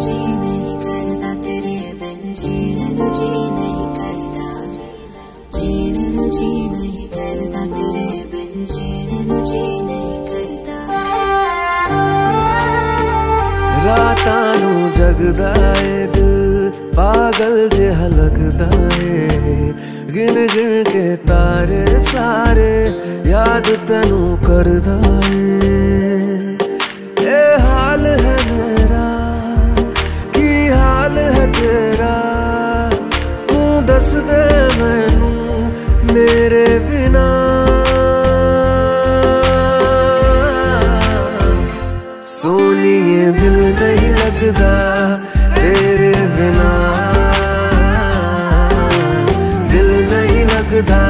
जी नहीं करता तेरे बिन जीने जी नहीं करता जीने जी नहीं करता। तेरे बिन जीने नु जी नहीं करता राता जगदा पागल जिहा लगदा है गिन गिन के तारे सारे, याद तनु करदा है ਦੱਸਦੇ ਮੈਨੂੰ ਮੇਰੇ ਬਿਨਾ ਸੋਹਣੀਏ ਦਿਲ ਨਹੀਂ ਲੱਗਦਾ ਤੇਰੇ ਬਿਨਾ ਦਿਲ ਨਹੀਂ ਲੱਗਦਾ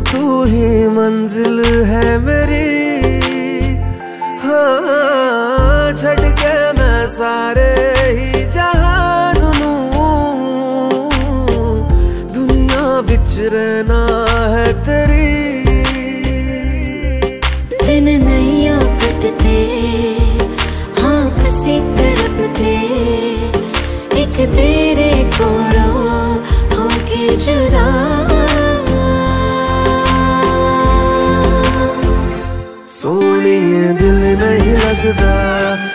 तू ही मंजिल है मेरी। हाँ के मैं सारे ही जहान दुनिया बिच रहना है तेरी। दिन नहीं कटते हाँ असी तड़पते। एक तेरे को जुदा सोने दिल नहीं लगता।